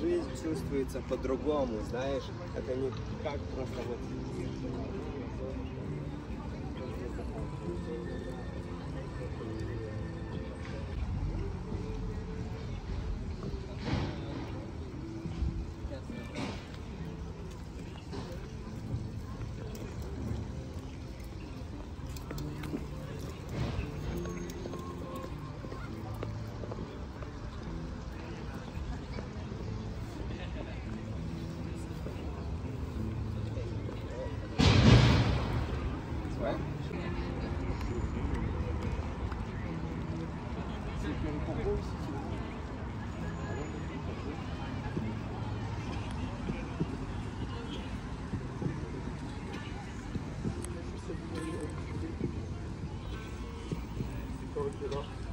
Жизнь чувствуется по-другому, знаешь, это не как просто вот 回去了。